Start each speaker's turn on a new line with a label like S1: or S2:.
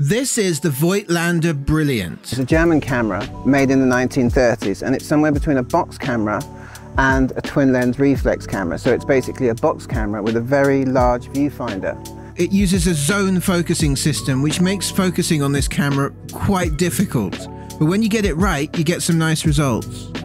S1: This is the Voigtlander Brilliant.
S2: It's a German camera made in the 1930s and it's somewhere between a box camera and a twin lens reflex camera. So it's basically a box camera with a very large viewfinder.
S1: It uses a zone focusing system which makes focusing on this camera quite difficult. But when you get it right, you get some nice results.